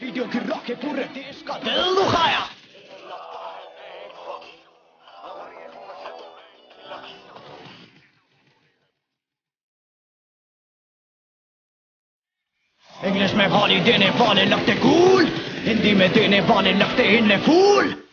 Videokin rock purre tiska telluhaja! Engelsk med Harley, den er bare lagt gul. Hindi med den er bare lagt hende fugl.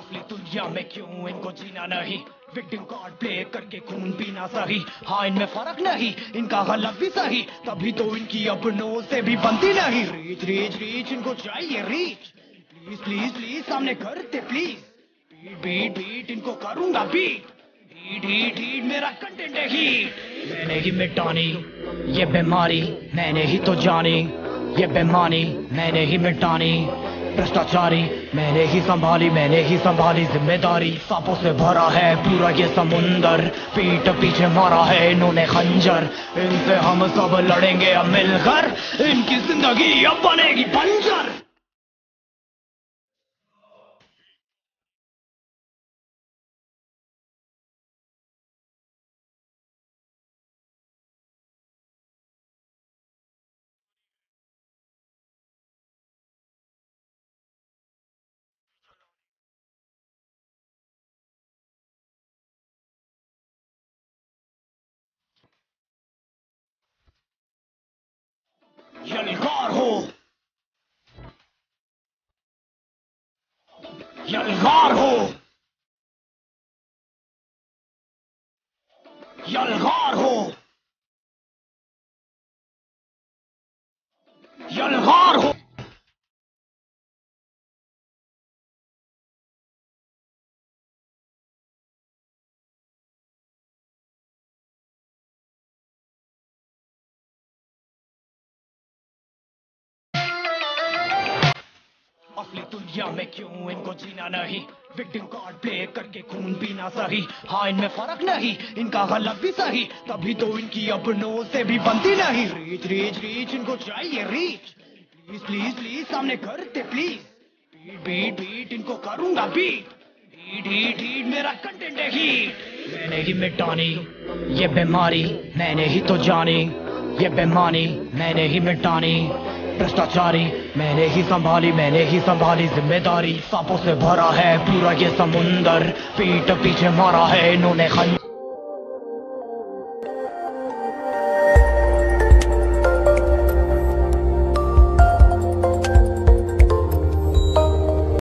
असली दुनिया में क्यों इनको जीना नहीं? Victim card play करके खून पीना सही। हाँ इनमें फ़र्क नहीं, इनका गलत भी सही। तभी तो इनकी अपनों से भी बनती नहीं। रीच रीच रीच इनको चाहिए रीच प्लीज़ प्लीज़ प्लीज़ सामने करते प्लीज़ बीट बीट बीट इनको करूँगा बीट हीट हीट हीट मेरा कंटेंट है हीट मैंने ही मिटानी, ये बीमारी मैंने ही तो जानी। ये बेमानी मैंने ही मिटानी। भ्रष्टाचारी, मैंने ही संभाली, मैंने ही संभाली ज़िम्मेदारी। सांपों से भरा है पूरा ये समुंदर। पीठ पीछे मारा है इन्होंने खंजर। इनसे हम सब लड़ेंगे अब मिलकर। इनकी ज़िंदगी अब बनेगी पंजर यलगार हो यलगार हो यलगार हो यलगार हो असली दुनिया में क्यों इनको जीना नहीं? विक्टिम कार्ड प्ले करके खून पीना सही। हाँ इनमें फ़र्क नहीं, इनका गलत भी सही। तभी तो इनकी अपनों से भी बनती नहीं। रीच रीच रीच इनको चाहिए रीच प्लीज़ प्लीज़ प्लीज़ सामने करते प्लीज़ बीट बीट बीट इनको करूँगा बीट हीट हीट हीट मेरा कंटेंट है हीट मैंने ही मिटानी, ये बीमारी, मैंने ही तो जानी। ये बेमानी, मैंने ही मिटानी। भ्रष्टाचारी, मैंने ही संभाली, मैंने ही संभाली ज़िम्मेदारी। सांपों से भरा है पूरा ये समुंदर, पीठ पीछे मारा है इन्होंने खंजर